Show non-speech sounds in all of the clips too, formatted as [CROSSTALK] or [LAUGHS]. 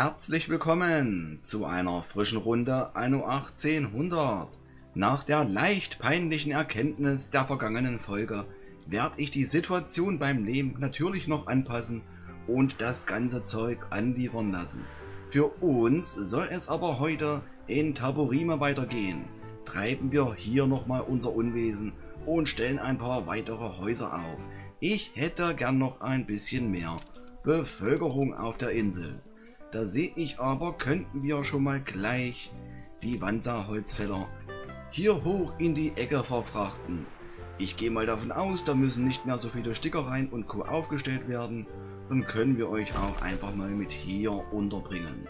Herzlich willkommen zu einer frischen Runde Anno 1800. Nach der leicht peinlichen Erkenntnis der vergangenen Folge werde ich die Situation beim Leben natürlich noch anpassen und das ganze Zeug anliefern lassen. Für uns soll es aber heute in Taborima weitergehen. Treiben wir hier nochmal unser Unwesen und stellen ein paar weitere Häuser auf. Ich hätte gern noch ein bisschen mehr Bevölkerung auf der Insel. Da sehe ich aber, könnten wir schon mal gleich die Wanza-Holzfäller hier hoch in die Ecke verfrachten. Ich gehe mal davon aus, da müssen nicht mehr so viele Stickereien und Co. aufgestellt werden. Dann können wir euch auch einfach mal mit hier unterbringen.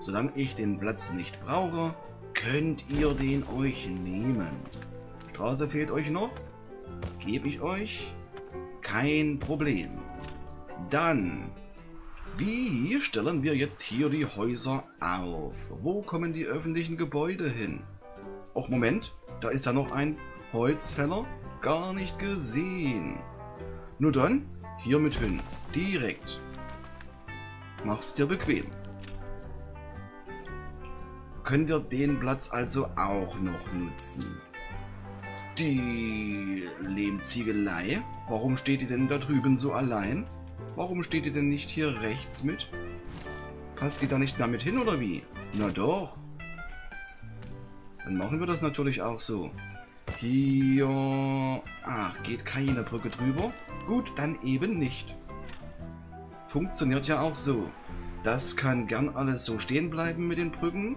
Solange ich den Platz nicht brauche, könnt ihr den euch nehmen. Straße fehlt euch noch? Gebe ich euch? Kein Problem. Dann wie stellen wir jetzt hier die Häuser auf? Wo kommen die öffentlichen Gebäude hin? Och, Moment, da ist ja noch ein Holzfäller. Gar nicht gesehen. Nur dann, hier mit hin. Direkt. Mach's dir bequem. Können wir den Platz also auch noch nutzen? Die Lehmziegelei. Warum steht die denn da drüben so allein? Warum steht die denn nicht hier rechts mit? Passt die da nicht damit hin oder wie? Na doch. Dann machen wir das natürlich auch so. Hier... Ach, geht keine Brücke drüber? Gut, dann eben nicht. Funktioniert ja auch so. Das kann gern alles so stehen bleiben mit den Brücken.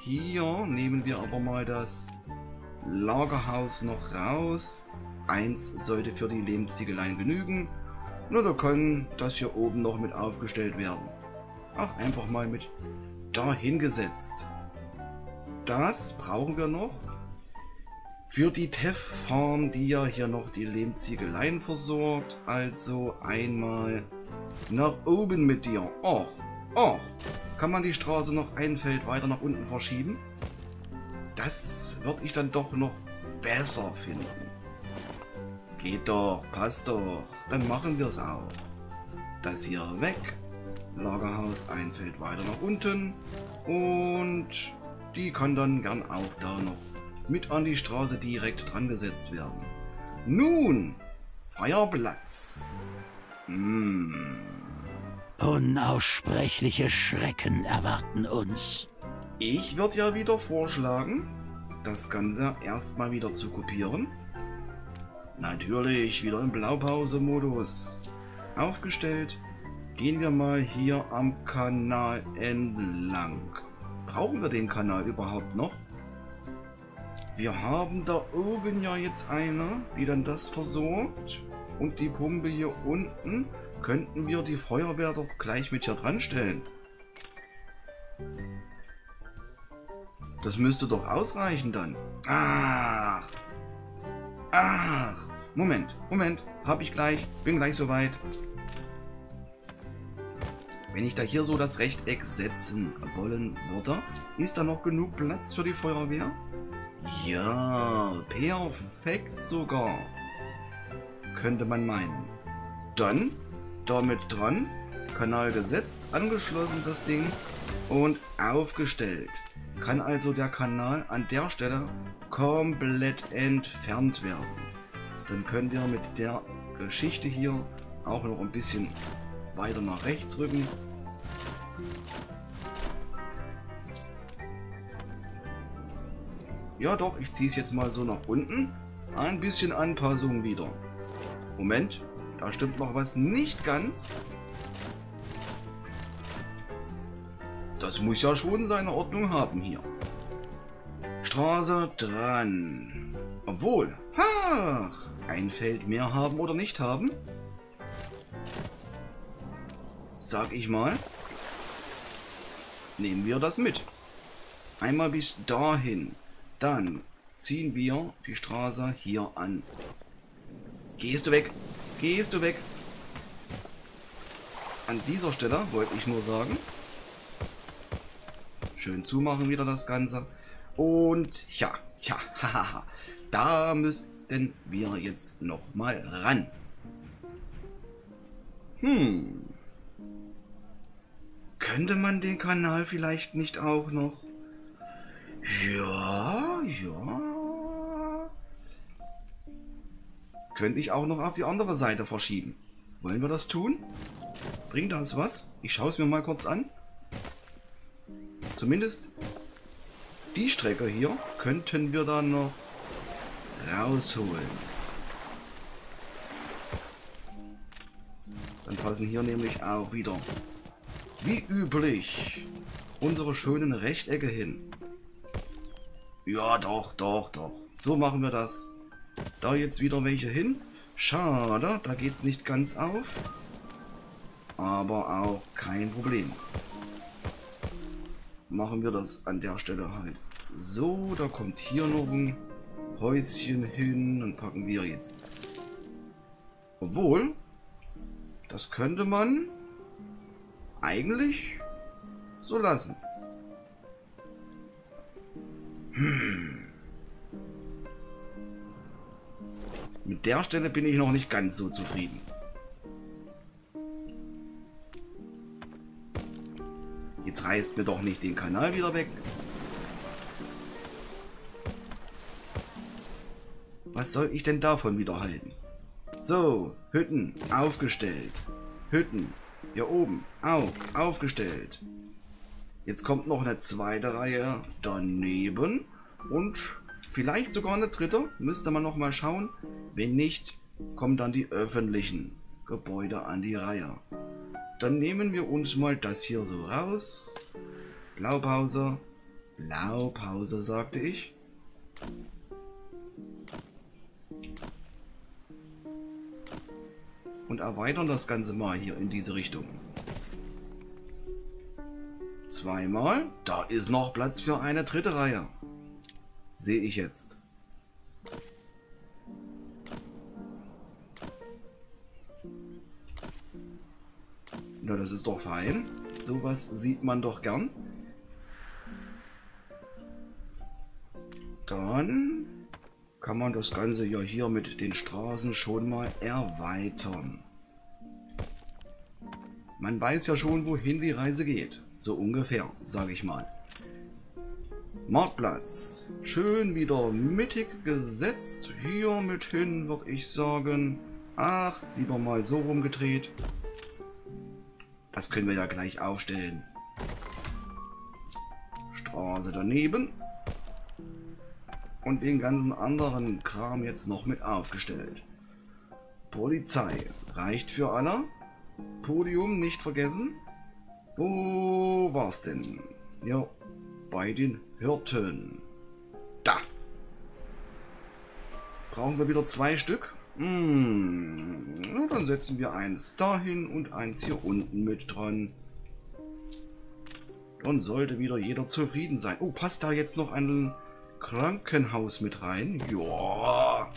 Hier nehmen wir aber mal das Lagerhaus noch raus. Eins sollte für die Lehmziegeleien genügen. Nur da kann das hier oben noch mit aufgestellt werden. Ach, einfach mal mit dahin gesetzt. Das brauchen wir noch für die TEF-Farm, die ja hier noch die Lehmziegeleien versorgt. Also einmal nach oben mit dir. Och, och. Kann man die Straße noch ein Feld weiter nach unten verschieben? Das würde ich dann doch noch besser finden. Geht doch, passt doch. Dann machen wir es auch. Das hier weg. Lagerhaus ein Feld weiter nach unten. Und die kann dann gern auch da noch mit an die Straße direkt dran gesetzt werden. Nun, freier Platz. Hm. Unaussprechliche Schrecken erwarten uns. Ich würde ja wieder vorschlagen, das Ganze erstmal wieder zu kopieren. Natürlich wieder im Blaupause-Modus. Aufgestellt. Gehen wir mal hier am Kanal entlang. Brauchen wir den Kanal überhaupt noch? Wir haben da oben ja jetzt eine, die dann das versorgt. Und die Pumpe hier unten könnten wir die Feuerwehr doch gleich mit hier dran stellen. Das müsste doch ausreichen dann. Ach, Ach, Moment, Moment. Hab ich gleich. Bin gleich soweit. Wenn ich da hier so das Rechteck setzen wollen würde, ist da noch genug Platz für die Feuerwehr? Ja, perfekt sogar. Könnte man meinen. Dann, damit dran, Kanal gesetzt, angeschlossen das Ding und aufgestellt. Kann also der Kanal an der Stelle komplett entfernt werden. Dann können wir mit der Geschichte hier auch noch ein bisschen weiter nach rechts rücken. Ja doch, ich ziehe es jetzt mal so nach unten. Ein bisschen Anpassung wieder. Moment, da stimmt noch was nicht ganz. Das muss ja schon seine Ordnung haben hier. Straße dran. Obwohl, ach, ein Feld mehr haben oder nicht haben? Sag ich mal. Nehmen wir das mit. Einmal bis dahin. Dann ziehen wir die Straße hier an. Gehst du weg? Gehst du weg? An dieser Stelle wollte ich nur sagen. Schön zumachen wieder das Ganze. Und ja, ja, [LAUGHS] haha, da müssten wir jetzt noch mal ran. Hm. Könnte man den Kanal vielleicht nicht auch noch... Ja, ja. Könnte ich auch noch auf die andere Seite verschieben. Wollen wir das tun? Bringt das was? Ich schaue es mir mal kurz an. Zumindest die Strecke hier könnten wir dann noch rausholen. Dann passen hier nämlich auch wieder, wie üblich, unsere schönen Rechtecke hin. Ja, doch, doch, doch. So machen wir das. Da jetzt wieder welche hin. Schade, da geht es nicht ganz auf. Aber auch kein Problem. Machen wir das an der Stelle halt. So, da kommt hier noch ein Häuschen hin und packen wir jetzt. Obwohl, das könnte man eigentlich so lassen. Hm. Mit der Stelle bin ich noch nicht ganz so zufrieden. Jetzt reißt mir doch nicht den Kanal wieder weg. Was soll ich denn davon wieder halten? So, Hütten aufgestellt. Hütten hier oben auch aufgestellt. Jetzt kommt noch eine zweite Reihe daneben und vielleicht sogar eine dritte. Müsste man noch mal schauen. Wenn nicht, kommen dann die öffentlichen Gebäude an die Reihe. Dann nehmen wir uns mal das hier so raus. Blaupause. Blaupause, sagte ich. Und erweitern das Ganze mal hier in diese Richtung. Zweimal. Da ist noch Platz für eine dritte Reihe. Sehe ich jetzt. Na, das ist doch fein. Sowas sieht man doch gern. Dann kann man das Ganze ja hier mit den Straßen schon mal erweitern. Man weiß ja schon, wohin die Reise geht. So ungefähr, sage ich mal. Marktplatz. Schön wieder mittig gesetzt. Hier mit hin, würde ich sagen. Ach, lieber mal so rumgedreht. Das können wir ja gleich aufstellen. Straße daneben. Und den ganzen anderen Kram jetzt noch mit aufgestellt. Polizei. Reicht für alle. Podium nicht vergessen. Wo war's denn? Ja, bei den Hirten. Da. Brauchen wir wieder zwei Stück? Hm, dann setzen wir eins dahin und eins hier unten mit dran. Dann sollte wieder jeder zufrieden sein. Oh, passt da jetzt noch ein Krankenhaus mit rein? Ja.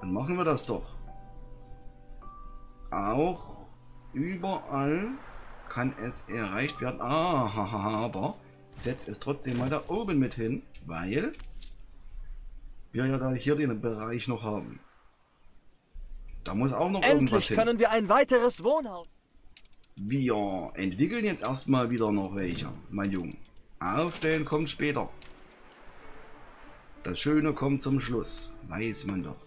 Dann machen wir das doch. Auch überall kann es erreicht werden. Ah, aber setze es trotzdem mal da oben mit hin, weil wir ja da hier den Bereich noch haben. Da muss auch noch Endlich irgendwas hin. können wir ein weiteres Wohnhaus. Wir entwickeln jetzt erstmal wieder noch welche, mein Junge. Aufstellen kommt später. Das Schöne kommt zum Schluss, weiß man doch.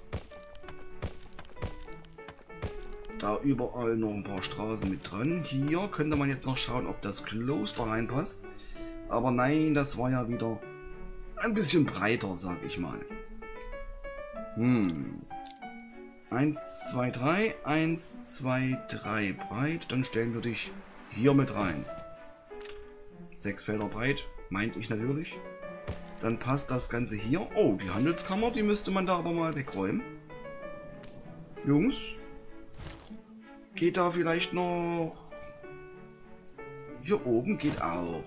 Da überall noch ein paar Straßen mit dran. Hier könnte man jetzt noch schauen, ob das Kloster reinpasst. Aber nein, das war ja wieder ein bisschen breiter, sag ich mal. Hm, 1, 2, 3. 1, 2, 3 breit. Dann stellen wir dich hier mit rein. Sechs Felder breit, meinte ich natürlich. Dann passt das Ganze hier. Oh, die Handelskammer, die müsste man da aber mal wegräumen. Jungs. Geht da vielleicht noch... Hier oben geht auch.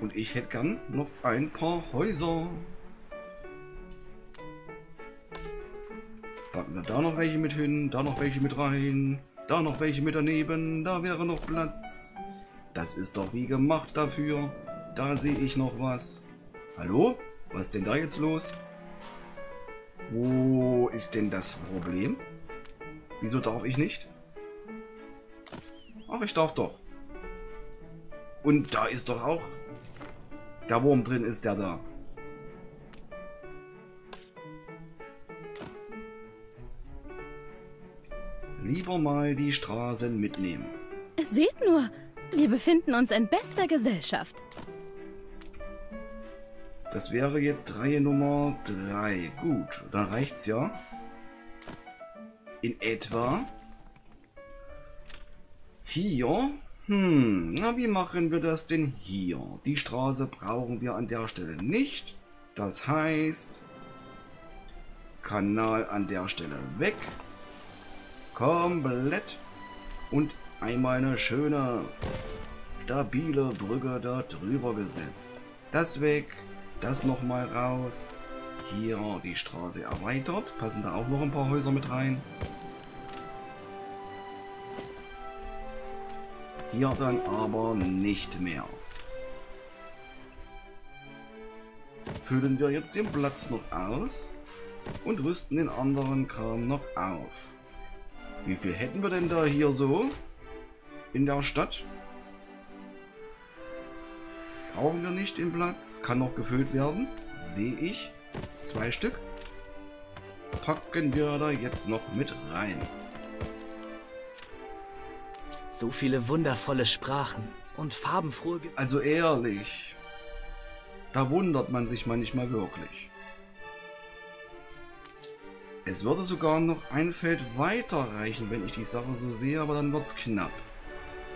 Und ich hätte gern noch ein paar Häuser. Da noch welche mit hin, da noch welche mit rein, da noch welche mit daneben, da wäre noch Platz. Das ist doch wie gemacht dafür. Da sehe ich noch was. Hallo? Was ist denn da jetzt los? Wo ist denn das Problem? Wieso darf ich nicht? Ach, ich darf doch. Und da ist doch auch der Wurm drin ist, der da. Lieber mal die Straßen mitnehmen. Seht nur, wir befinden uns in bester Gesellschaft. Das wäre jetzt Reihe Nummer 3. Gut, dann reicht's ja. In etwa. Hier. Hm, na wie machen wir das denn hier? Die Straße brauchen wir an der Stelle nicht. Das heißt, Kanal an der Stelle weg. Komplett. Und einmal eine schöne, stabile Brücke da drüber gesetzt. Das weg. Das nochmal raus. Hier die Straße erweitert. Passen da auch noch ein paar Häuser mit rein. Hier dann aber nicht mehr. Füllen wir jetzt den Platz noch aus und rüsten den anderen Kram noch auf. Wie viel hätten wir denn da hier so in der Stadt? Brauchen wir nicht den Platz. Kann noch gefüllt werden. Sehe ich. Zwei Stück. Packen wir da jetzt noch mit rein. So viele wundervolle Sprachen und farbenfrohe... Ge Also ehrlich. Da wundert man sich manchmal wirklich. Es würde sogar noch ein Feld weiter reichen, wenn ich die Sache so sehe, aber dann wird's knapp.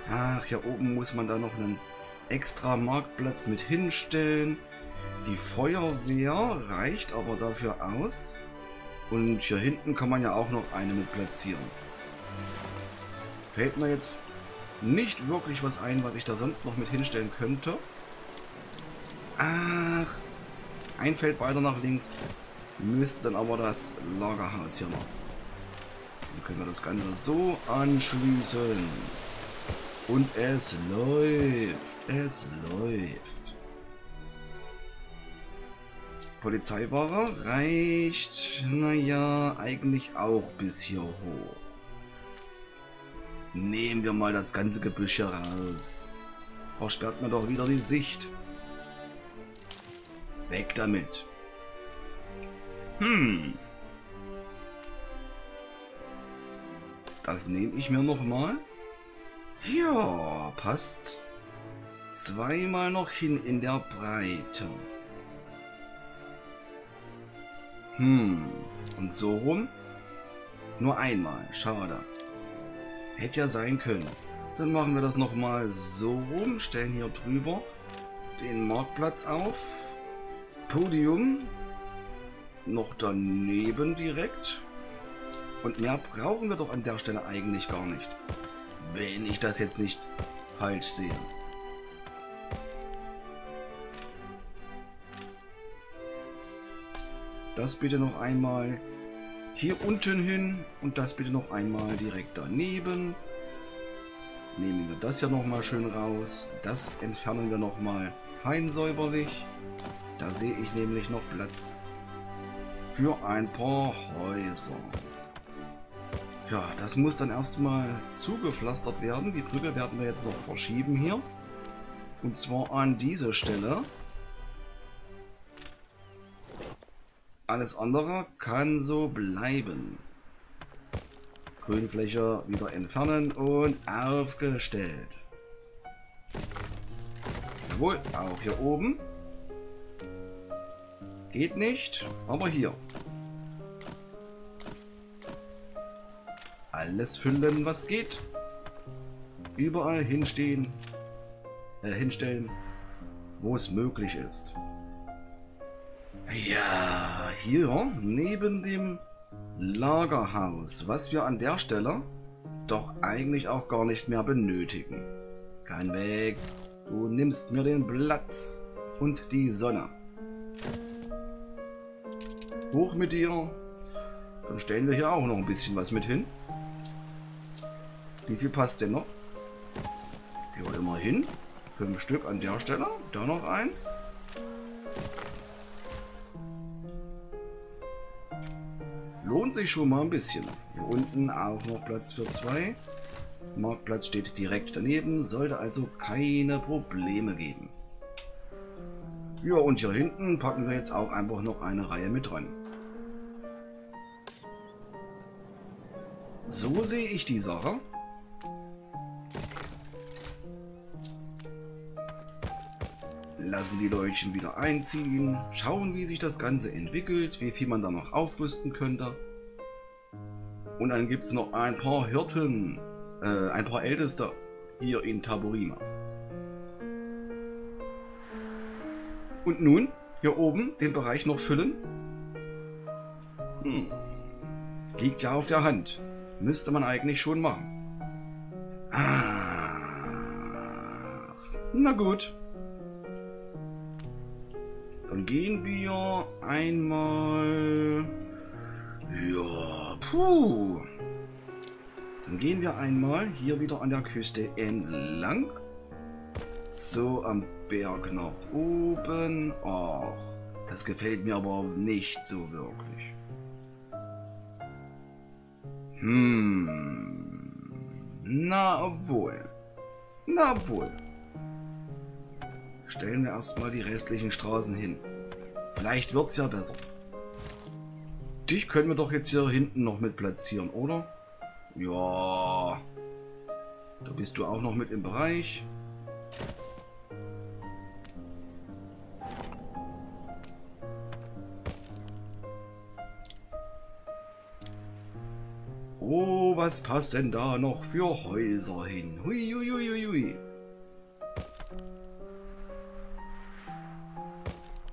Ach, hier oben muss man da noch einen extra Marktplatz mit hinstellen. Die Feuerwehr reicht aber dafür aus. Und hier hinten kann man ja auch noch eine mit platzieren. Fällt mir jetzt nicht wirklich was ein, was ich da sonst noch mit hinstellen könnte. Ach, ein Feld weiter nach links müsste dann aber das Lagerhaus hier noch. Dann können wir das Ganze so anschließen. Und es läuft. Es läuft. Polizeiware reicht, naja, eigentlich auch bis hier hoch. Nehmen wir mal das ganze Gebüsch hier raus. Versperrt mir doch wieder die Sicht. Weg damit. Hm. Das nehme ich mir noch mal. Ja, passt. Zweimal noch hin in der Breite. Hm, und so rum? Nur einmal, schade. Hätte ja sein können. Dann machen wir das nochmal so rum, stellen hier drüber den Marktplatz auf. Podium. Noch daneben direkt. Und mehr brauchen wir doch an der Stelle eigentlich gar nicht. Wenn ich das jetzt nicht falsch sehe. Das bitte noch einmal hier unten hin und das bitte noch einmal direkt daneben. Nehmen wir das ja noch mal schön raus. Das entfernen wir noch mal fein säuberlich. Da sehe ich nämlich noch Platz für ein paar Häuser. Ja, das muss dann erstmal zugepflastert werden. Die Brücke werden wir jetzt noch verschieben hier. Und zwar an diese Stelle. Alles andere kann so bleiben. Grünfläche wieder entfernen und aufgestellt. Jawohl, auch hier oben. Geht nicht, aber hier. Alles füllen, was geht. Überall hinstehen, äh, hinstellen, wo es möglich ist. Ja, hier neben dem Lagerhaus, was wir an der Stelle doch eigentlich auch gar nicht mehr benötigen. Kein Weg, du nimmst mir den Platz und die Sonne. Hoch mit dir. Dann stellen wir hier auch noch ein bisschen was mit hin. Wie viel passt denn noch? Ja, immerhin. Fünf Stück an der Stelle. Da noch eins. lohnt sich schon mal ein bisschen. Hier unten auch noch Platz für zwei. Marktplatz steht direkt daneben, sollte also keine Probleme geben. Ja, und hier hinten packen wir jetzt auch einfach noch eine Reihe mit dran. So sehe ich die Sache. Lassen die Leutchen wieder einziehen, schauen, wie sich das Ganze entwickelt, wie viel man da noch aufrüsten könnte. Und dann gibt es noch ein paar Hirten, äh, ein paar Älteste hier in Taborima. Und nun, hier oben, den Bereich noch füllen? Hm. Liegt ja auf der Hand. Müsste man eigentlich schon machen. Ach. Na gut. Dann gehen wir einmal... Ja, puh. Dann gehen wir einmal hier wieder an der Küste entlang. So am Berg nach oben. Ach, das gefällt mir aber nicht so wirklich. Hm. Na obwohl. Na obwohl. Stellen wir erstmal die restlichen Straßen hin. Vielleicht wird's ja besser. Dich können wir doch jetzt hier hinten noch mit platzieren, oder? Ja. Da bist du auch noch mit im Bereich. Oh, was passen da noch für Häuser hin? Hui, hui, hui, hui.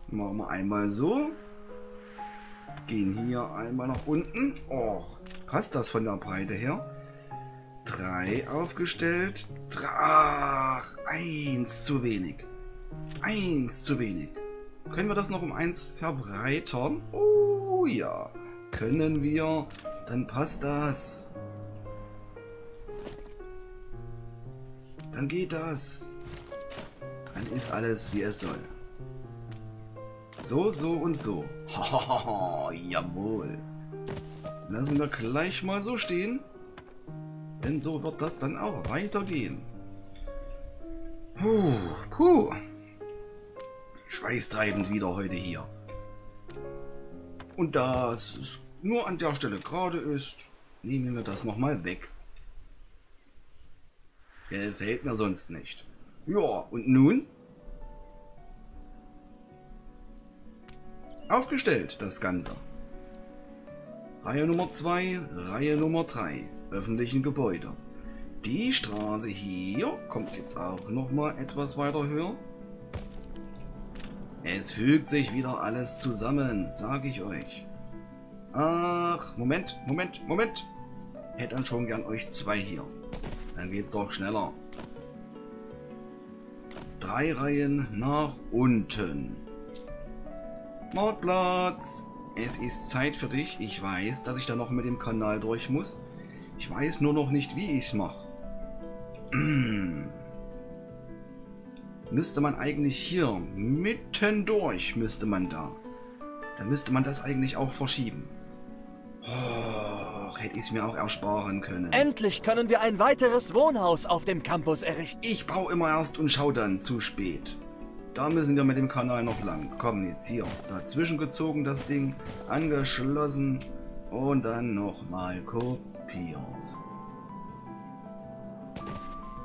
Machen wir einmal so. Gehen hier einmal nach unten. Och, passt das von der Breite her? Drei aufgestellt. Ach, eins zu wenig. Eins zu wenig. Können wir das noch um eins verbreitern? Oh ja, können wir. Dann passt das. Dann geht das. Dann ist alles, wie es soll. So, so und so. [LAUGHS] Jawohl. Lassen wir gleich mal so stehen. Denn so wird das dann auch weitergehen. Puh, puh. Schweißtreibend wieder heute hier. Und das ist nur an der Stelle gerade ist, nehmen wir das nochmal weg. Gefällt mir sonst nicht. Ja, und nun? Aufgestellt, das Ganze. Reihe Nummer 2, Reihe Nummer 3, öffentlichen Gebäude. Die Straße hier kommt jetzt auch nochmal etwas weiter höher. Es fügt sich wieder alles zusammen, sage ich euch. Ach, Moment, Moment, Moment. Hätte dann schon gern euch zwei hier. Dann geht's doch schneller. Drei Reihen nach unten. Mordplatz. Es ist Zeit für dich. Ich weiß, dass ich da noch mit dem Kanal durch muss. Ich weiß nur noch nicht, wie ich es mache. [CLEARS THROAT] müsste man eigentlich hier, mitten durch, müsste man da. Dann müsste man das eigentlich auch verschieben. Och, hätte ich es mir auch ersparen können. Endlich können wir ein weiteres Wohnhaus auf dem Campus errichten. Ich baue immer erst und schau dann. Zu spät. Da müssen wir mit dem Kanal noch lang. Komm, jetzt hier. Dazwischen gezogen das Ding. Angeschlossen. Und dann nochmal kopiert.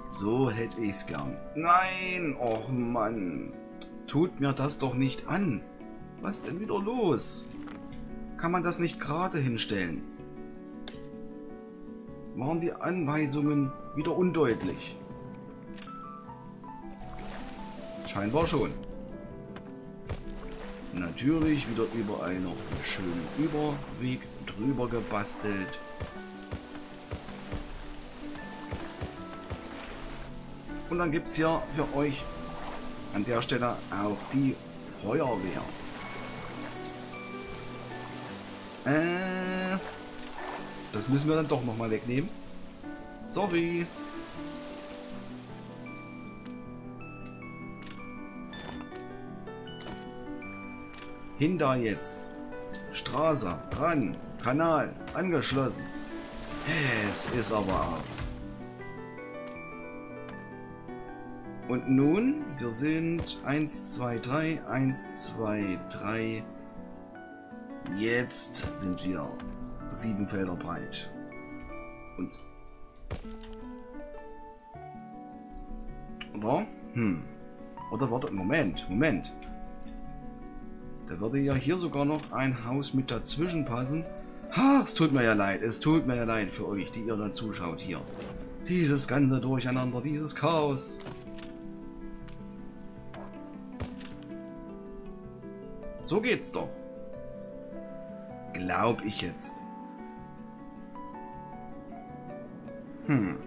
So hätte ich es gern. Nein! Och Mann. Tut mir das doch nicht an. Was denn wieder los? Kann man das nicht gerade hinstellen? Waren die Anweisungen wieder undeutlich? Scheinbar schon. Natürlich wieder überall noch einen schönen Überweg drüber gebastelt. Und dann gibt es hier für euch an der Stelle auch die Feuerwehr. Äh, das müssen wir dann doch nochmal wegnehmen. Sorry. Hin da jetzt. Straße, ran. Kanal angeschlossen. Es ist aber auch. Und nun, wir sind 1, 2, 3, 1, 2, 3. Jetzt sind wir sieben Felder breit. Und. Oder? Hm. Oder warte, Moment, Moment. Da würde ja hier sogar noch ein Haus mit dazwischen passen. Ach, es tut mir ja leid, es tut mir ja leid für euch, die ihr da zuschaut hier. Dieses ganze Durcheinander, dieses Chaos. So geht's doch. Glaub ich jetzt. Hm.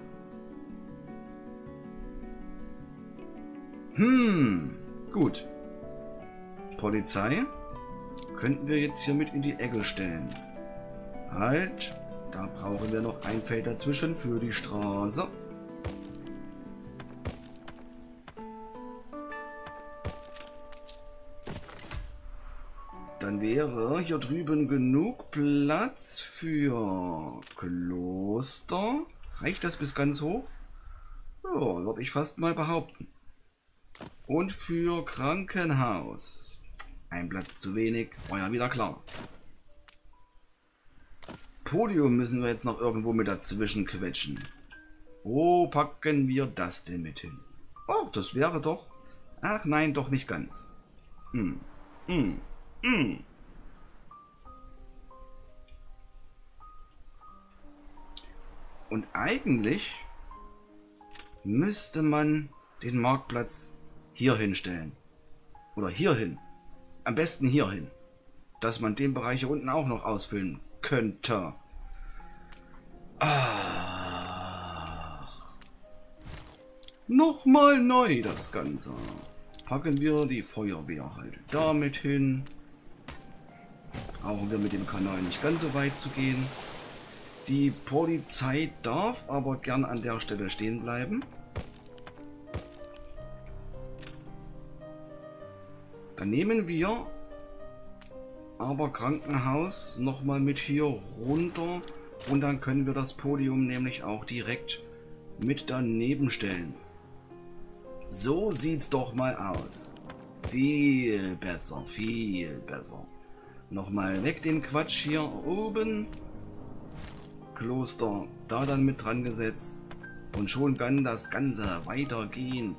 Hm. Gut. Polizei könnten wir jetzt hier mit in die Ecke stellen. Halt. Da brauchen wir noch ein Feld dazwischen für die Straße. Wäre hier drüben genug Platz für Kloster. Reicht das bis ganz hoch? Ja, würde ich fast mal behaupten. Und für Krankenhaus. Ein Platz zu wenig, war ja wieder klar. Podium müssen wir jetzt noch irgendwo mit dazwischen quetschen. Wo packen wir das denn mit hin? Ach, das wäre doch... Ach nein, doch nicht ganz. Hm. Hm. Hm. Und eigentlich müsste man den Marktplatz hier hinstellen. Oder hier hin. Am besten hier hin. Dass man den Bereich hier unten auch noch ausfüllen könnte. Ach. Nochmal neu das Ganze. Packen wir die Feuerwehr halt damit hin. Brauchen wir mit dem Kanal nicht ganz so weit zu gehen. Die Polizei darf aber gern an der Stelle stehen bleiben. Dann nehmen wir aber Krankenhaus nochmal mit hier runter und dann können wir das Podium nämlich auch direkt mit daneben stellen. So sieht's doch mal aus. Viel besser, viel besser. Nochmal weg den Quatsch hier oben. Kloster da dann mit dran gesetzt. Und schon kann das Ganze weitergehen.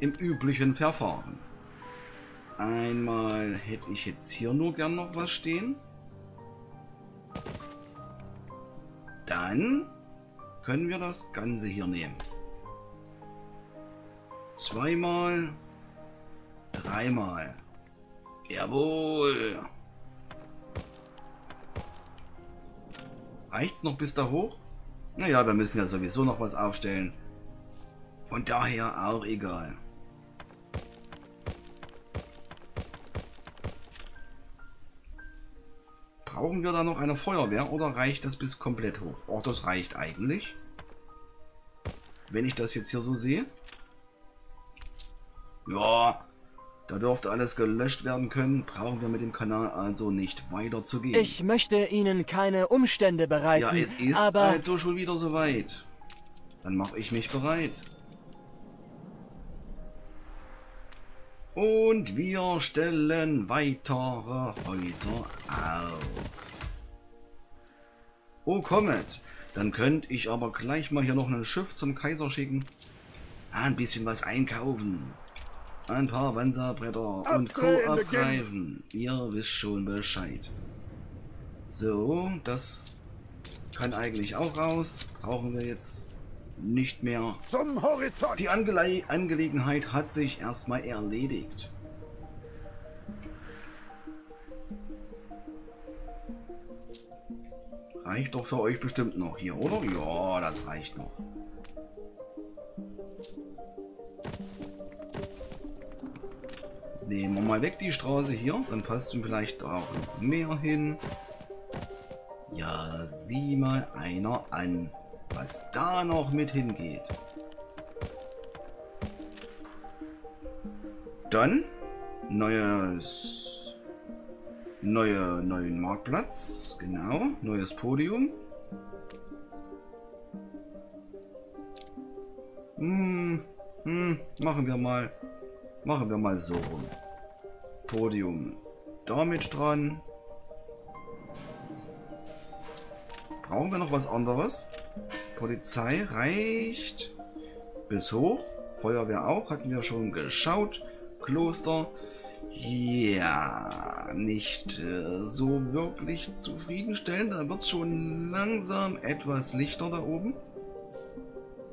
im üblichen Verfahren. Einmal hätte ich jetzt hier nur gern noch was stehen. Dann können wir das Ganze hier nehmen. Zweimal, dreimal. Jawohl. Reicht's noch bis da hoch? Naja, wir müssen ja sowieso noch was aufstellen. Von daher auch egal. Brauchen wir da noch eine Feuerwehr oder reicht das bis komplett hoch? Auch das reicht eigentlich. Wenn ich das jetzt hier so sehe. Ja, da dürfte alles gelöscht werden können. Brauchen wir mit dem Kanal also nicht weiter zu gehen. Ich möchte Ihnen keine Umstände bereiten. Ja, es ist aber also schon wieder soweit. Dann mache ich mich bereit. Und wir stellen weitere Häuser auf. Oh, kommet. Dann könnte ich aber gleich mal hier noch ein Schiff zum Kaiser schicken. Ah, ein bisschen was einkaufen. Ein paar Wanzerbretter und Co. abgreifen. Ihr wisst schon Bescheid. So, das kann eigentlich auch raus. Brauchen wir jetzt nicht mehr. Zum Horizont! Die Angele Angelegenheit hat sich erstmal erledigt. Reicht doch für euch bestimmt noch hier, oder? Ja, das reicht noch. Nehmen wir mal weg die Straße hier, dann passt vielleicht auch noch mehr hin. Ja, sieh mal einer an was da noch mit hingeht. Dann Neues... Neue, neuen Marktplatz. Genau. Neues Podium. Hm, hm, machen wir mal... Machen wir mal so rum. Podium damit dran. Brauchen wir noch was anderes? Polizei reicht bis hoch. Feuerwehr auch, hatten wir schon geschaut. Kloster. Ja, nicht äh, so wirklich zufriedenstellend. Da wird es schon langsam etwas lichter da oben.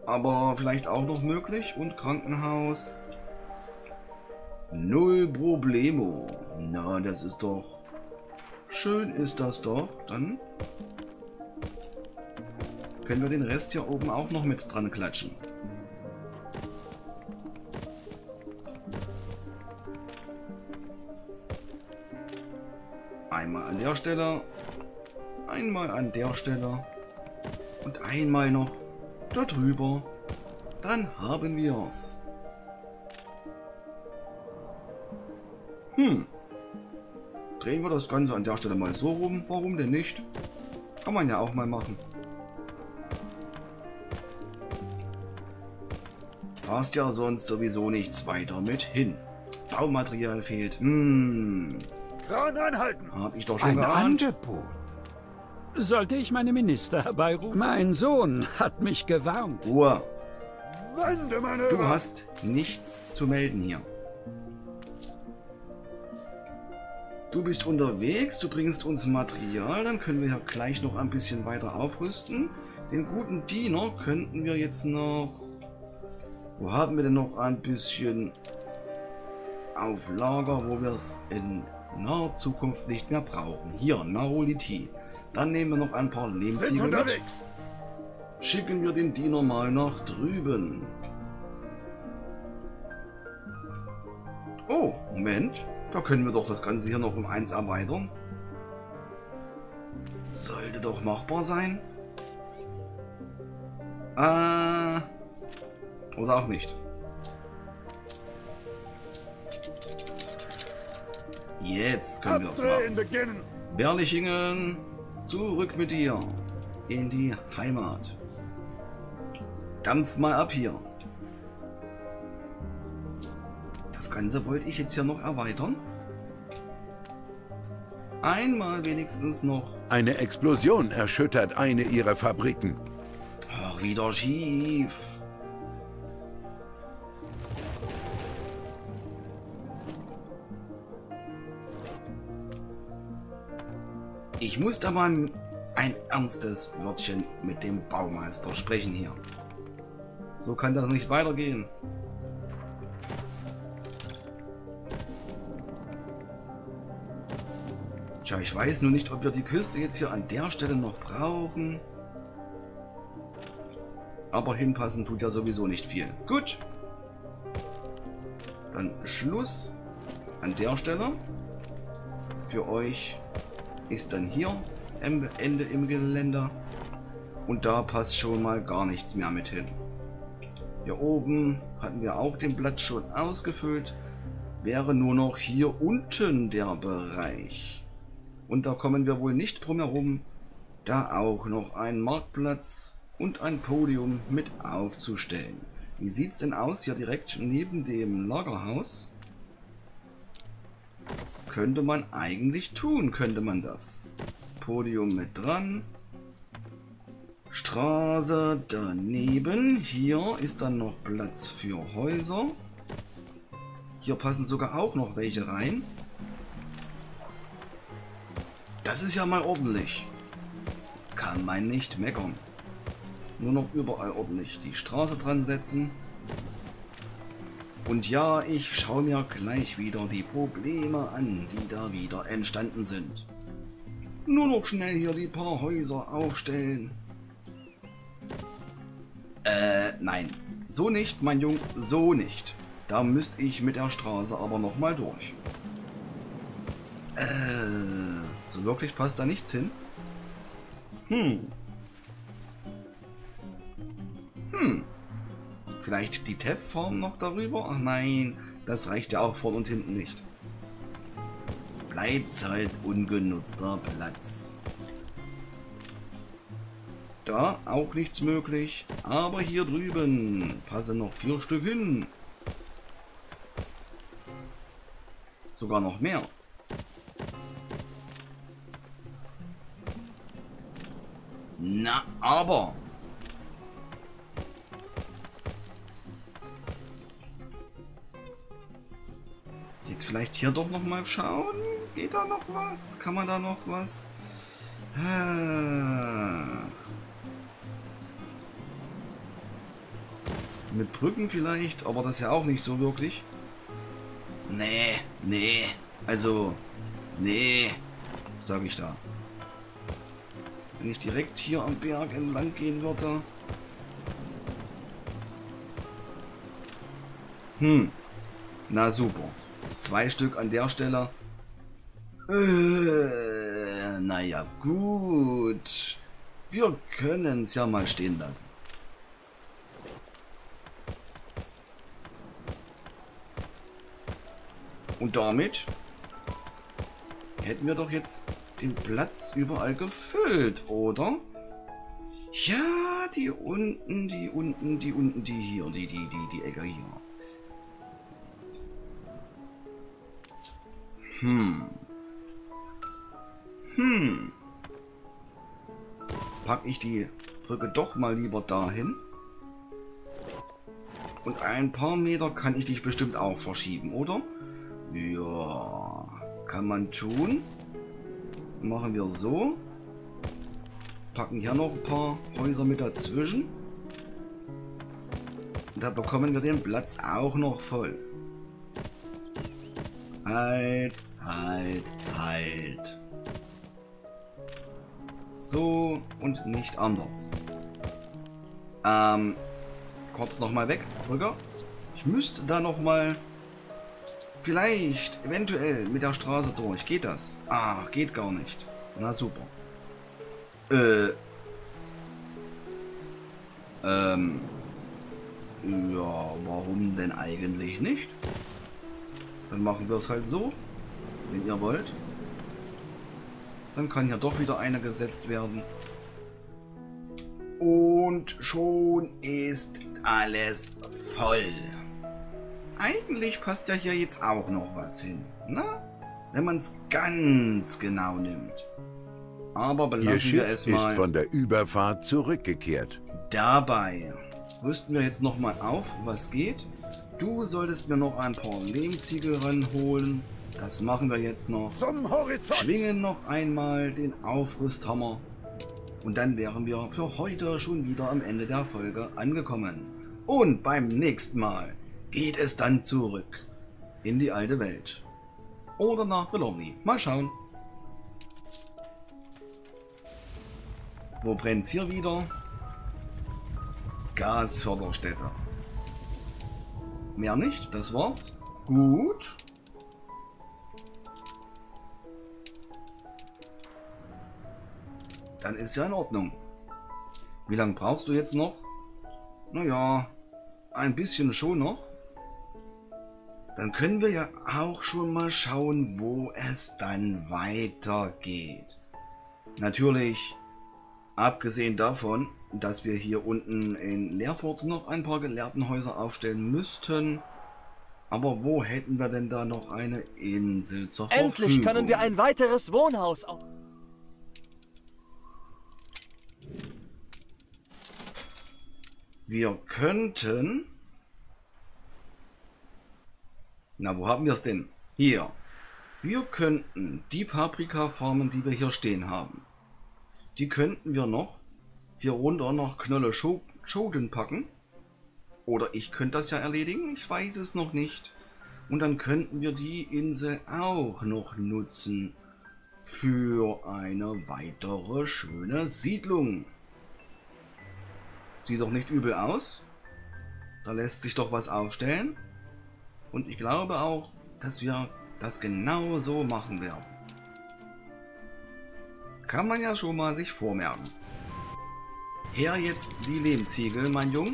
Aber vielleicht auch noch möglich. Und Krankenhaus. Null Problemo. Na, das ist doch... Schön ist das doch. Dann können wir den Rest hier oben auch noch mit dran klatschen. Einmal an der Stelle, einmal an der Stelle und einmal noch da drüber. Dann haben wir's. Hm. Drehen wir das Ganze an der Stelle mal so rum. Warum denn nicht? Kann man ja auch mal machen. Passt ja sonst sowieso nichts weiter mit hin. Baumaterial fehlt. Hm. Kran anhalten! Hab ich doch schon Ein geahnt. Angebot. Sollte ich meine Minister herbeirufen? Mein Sohn hat mich gewarnt. Ruhe. Du hast nichts zu melden hier. Du bist unterwegs, du bringst uns Material, dann können wir ja gleich noch ein bisschen weiter aufrüsten. Den guten Diener könnten wir jetzt noch... Wo haben wir denn noch ein bisschen auf Lager, wo wir es in naher Zukunft nicht mehr brauchen? Hier, Naroliti. Dann nehmen wir noch ein paar Lehmziegel mit. Schicken wir den Diener mal nach drüben. Oh, Moment. Da können wir doch das Ganze hier noch um eins erweitern. Sollte doch machbar sein. Äh. Oder auch nicht. Jetzt können wir es machen. Berlichingen, zurück mit dir. In die Heimat. Dampf mal ab hier. Ganze wollte ich jetzt hier noch erweitern. Einmal wenigstens noch. Eine Explosion erschüttert eine ihrer Fabriken. Ach, wieder schief. Ich muss da mal ein ernstes Wörtchen mit dem Baumeister sprechen hier. So kann das nicht weitergehen. Tja, ich weiß nur nicht, ob wir die Küste jetzt hier an der Stelle noch brauchen. Aber hinpassen tut ja sowieso nicht viel. Gut. Dann Schluss an der Stelle. Für euch ist dann hier Ende im Geländer. Und da passt schon mal gar nichts mehr mit hin. Hier oben hatten wir auch den Platz schon ausgefüllt. Wäre nur noch hier unten der Bereich. Und da kommen wir wohl nicht drum herum, da auch noch ein Marktplatz und ein Podium mit aufzustellen. Wie sieht's denn aus hier direkt neben dem Lagerhaus? Könnte man eigentlich tun, könnte man das. Podium mit dran. Straße daneben. Hier ist dann noch Platz für Häuser. Hier passen sogar auch noch welche rein. Das ist ja mal ordentlich. Kann man nicht meckern. Nur noch überall ordentlich die Straße dran setzen. Und ja, ich schaue mir gleich wieder die Probleme an, die da wieder entstanden sind. Nur noch schnell hier die paar Häuser aufstellen. Äh, nein. So nicht, mein Jung, so nicht. Da müsste ich mit der Straße aber nochmal durch. Äh, so wirklich passt da nichts hin? Hm. Hm. Vielleicht die TEF-Form noch darüber? Ach nein, das reicht ja auch vorn und hinten nicht. bleibt halt ungenutzter Platz. Da auch nichts möglich. Aber hier drüben passen noch vier Stück hin. Sogar noch mehr. Na, aber. Jetzt vielleicht hier doch noch mal schauen. Geht da noch was? Kann man da noch was? Ah. Mit Brücken vielleicht, aber das ja auch nicht so wirklich. Nee, nee. Also, nee, sage ich da. Wenn ich direkt hier am Berg entlang gehen würde. Hm. Na super. Zwei Stück an der Stelle. Äh, naja, gut. Wir können es ja mal stehen lassen. Und damit hätten wir doch jetzt den Platz überall gefüllt, oder? Ja, die unten, die unten, die unten, die hier, die, die, die, die Ecke hier. Hm. Hm. Pack ich die Brücke doch mal lieber dahin. Und ein paar Meter kann ich dich bestimmt auch verschieben, oder? Ja, kann man tun. Machen wir so. Packen hier noch ein paar Häuser mit dazwischen. Und da bekommen wir den Platz auch noch voll. Halt, halt, halt. So und nicht anders. Ähm, kurz nochmal weg, Brügger. Ich müsste da nochmal Vielleicht, eventuell mit der Straße durch. Geht das? Ah, geht gar nicht. Na super. Äh. Ähm. Ja, warum denn eigentlich nicht? Dann machen wir es halt so. Wenn ihr wollt. Dann kann hier doch wieder einer gesetzt werden. Und schon ist alles voll. Eigentlich passt ja hier jetzt auch noch was hin, ne? Wenn man es ganz genau nimmt. Aber Ihr belassen wir Schiff es ist mal von der Überfahrt zurückgekehrt. dabei. Rüsten wir jetzt nochmal auf, was geht. Du solltest mir noch ein paar Lehmziegel ranholen. Das machen wir jetzt noch. Zum Horizont! Schwingen noch einmal den Aufrüsthammer. Und dann wären wir für heute schon wieder am Ende der Folge angekommen. Und beim nächsten Mal geht es dann zurück in die alte Welt. Oder nach Trelawney. Mal schauen. Wo brennt's hier wieder? Gasförderstätte. Mehr nicht, das war's. Gut. Dann ist ja in Ordnung. Wie lange brauchst du jetzt noch? Naja, ein bisschen schon noch. Dann können wir ja auch schon mal schauen, wo es dann weitergeht. Natürlich, abgesehen davon, dass wir hier unten in Leerfurt noch ein paar Gelehrtenhäuser aufstellen müssten. Aber wo hätten wir denn da noch eine Insel zur Verfügung? Endlich können wir ein weiteres Wohnhaus auf. Wir könnten... Na, wo haben wir es denn? Hier. Wir könnten die Paprika-Farmen, die wir hier stehen haben, die könnten wir noch hier runter nach Knolle Scho- Schoten packen. Oder ich könnte das ja erledigen, ich weiß es noch nicht. Und dann könnten wir die Insel auch noch nutzen für eine weitere schöne Siedlung. Sieht doch nicht übel aus. Da lässt sich doch was aufstellen. Und ich glaube auch, dass wir das genau so machen werden. Kann man ja schon mal sich vormerken. Her jetzt die Lehmziegel, mein Jung.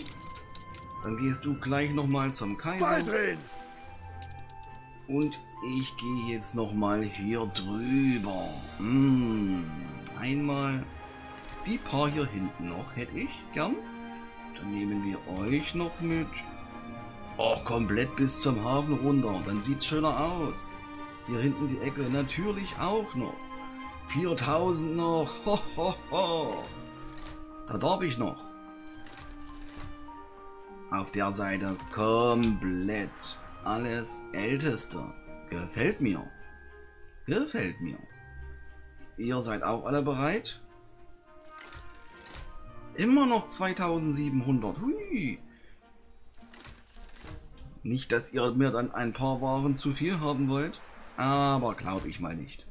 Dann gehst du gleich nochmal zum Kaiser. Beidrehen! Und ich gehe jetzt nochmal hier drüber. Hm, einmal die paar hier hinten noch hätte ich gern. Dann nehmen wir euch noch mit. Och, komplett bis zum Hafen runter. Dann sieht's schöner aus. Hier hinten die Ecke natürlich auch noch. 4000 noch. Ho, ho, ho. Da darf ich noch. Auf der Seite komplett alles Älteste. Gefällt mir. Gefällt mir. Ihr seid auch alle bereit? Immer noch 2700. Hui. Nicht, dass ihr mir dann ein paar Waren zu viel haben wollt, aber glaube ich mal nicht.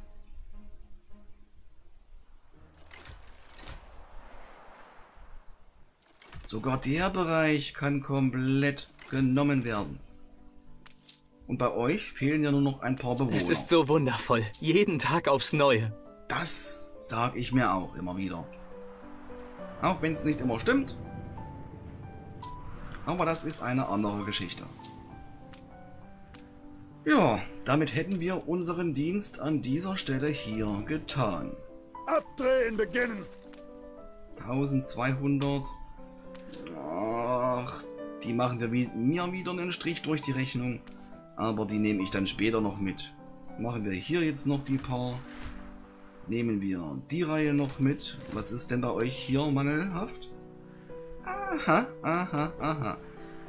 Sogar der Bereich kann komplett genommen werden. Und bei euch fehlen ja nur noch ein paar Bewohner. Es ist so wundervoll. Jeden Tag aufs Neue. Das sage ich mir auch immer wieder. Auch wenn es nicht immer stimmt. Aber das ist eine andere Geschichte. Ja, damit hätten wir unseren Dienst an dieser Stelle hier getan. Abdrehen beginnen! 1200. Ach, die machen wir mir wieder einen Strich durch die Rechnung. Aber die nehme ich dann später noch mit. Machen wir hier jetzt noch die paar. Nehmen wir die Reihe noch mit. Was ist denn bei euch hier mangelhaft? Aha, aha, aha.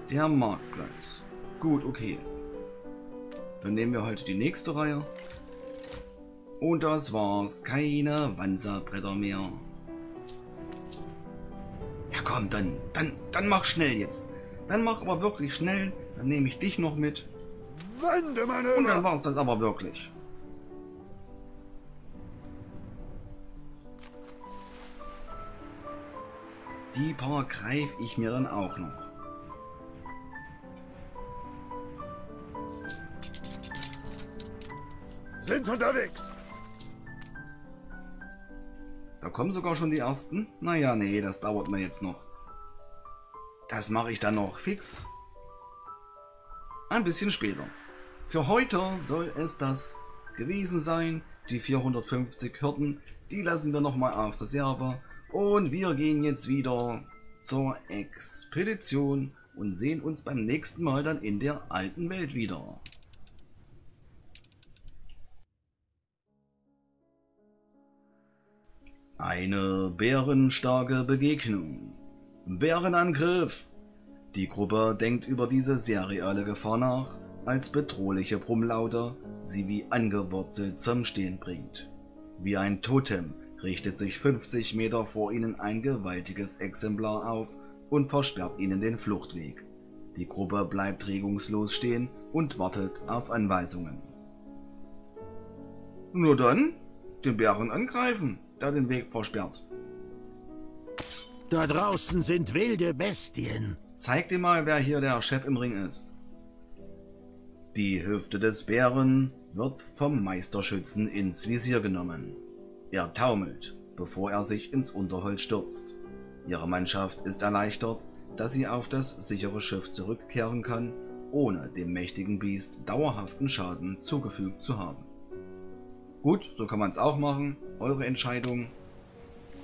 Der Marktplatz. Gut, okay. Dann nehmen wir heute die nächste Reihe. Und das war's. Keine Wanzerbretter mehr. Ja komm, dann, dann, dann mach schnell jetzt. Dann mach aber wirklich schnell. Dann nehme ich dich noch mit. Und dann war's das aber wirklich. Die paar greife ich mir dann auch noch. Sind unterwegs! Da kommen sogar schon die ersten. Naja, nee, das dauert mir jetzt noch. Das mache ich dann noch fix. Ein bisschen später. Für heute soll es das gewesen sein. Die 450 Hirten, die lassen wir nochmal auf Reserve. Und wir gehen jetzt wieder zur Expedition und sehen uns beim nächsten Mal dann in der alten Welt wieder. Eine bärenstarke Begegnung. Bärenangriff. Die Gruppe denkt über diese serielle Gefahr nach, als bedrohliche Brummlauter sie wie angewurzelt zum Stehen bringt. Wie ein Totem richtet sich 50 Meter vor ihnen ein gewaltiges Exemplar auf und versperrt ihnen den Fluchtweg. Die Gruppe bleibt regungslos stehen und wartet auf Anweisungen. Nur dann, den Bären angreifen, der den Weg versperrt. Da draußen sind wilde Bestien. Zeig dir mal, wer hier der Chef im Ring ist. Die Hüfte des Bären wird vom Meisterschützen ins Visier genommen. Er taumelt, bevor er sich ins Unterholz stürzt. Ihre Mannschaft ist erleichtert, dass sie auf das sichere Schiff zurückkehren kann, ohne dem mächtigen Biest dauerhaften Schaden zugefügt zu haben. Gut, so kann man es auch machen. Eure Entscheidung.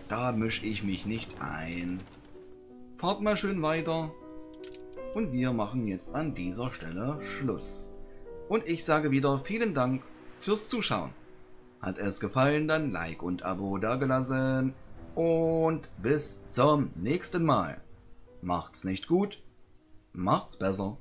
Da mische ich mich nicht ein. Fahrt mal schön weiter. Und wir machen jetzt an dieser Stelle Schluss. Und ich sage wieder vielen Dank fürs Zuschauen. Hat es gefallen, dann Like und Abo dagelassen. Und bis zum nächsten Mal. Macht's nicht gut, macht's besser.